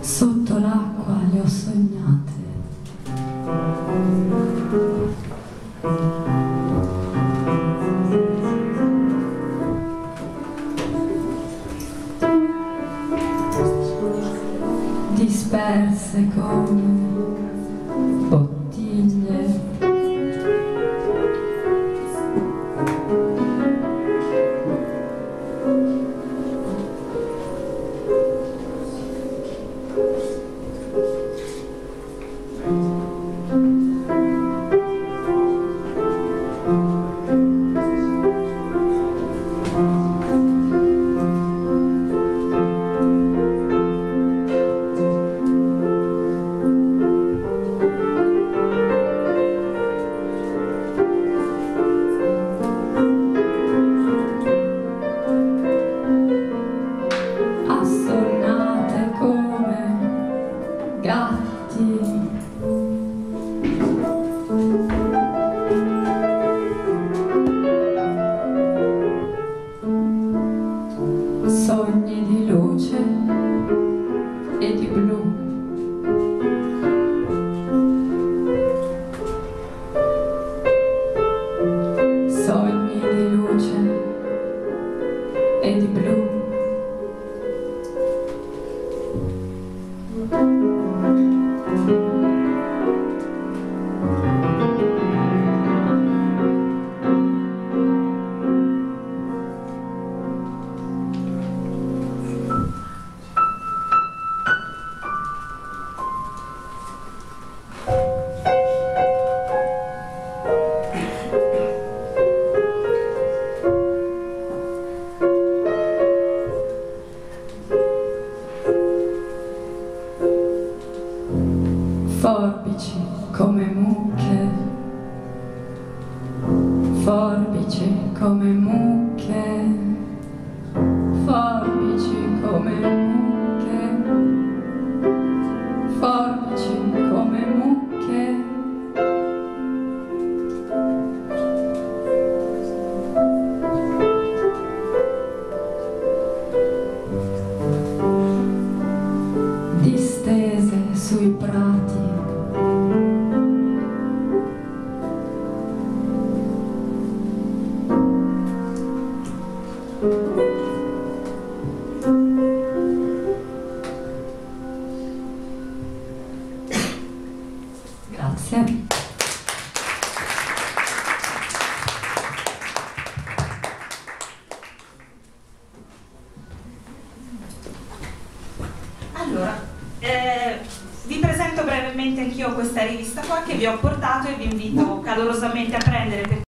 Sotto l'acqua le ho sognate. Disperse come and the blue. Forbici come mucche, forbici come mucche, Grazie. Allora, eh, vi presento brevemente anch'io questa rivista qua che vi ho portato e vi invito calorosamente a prendere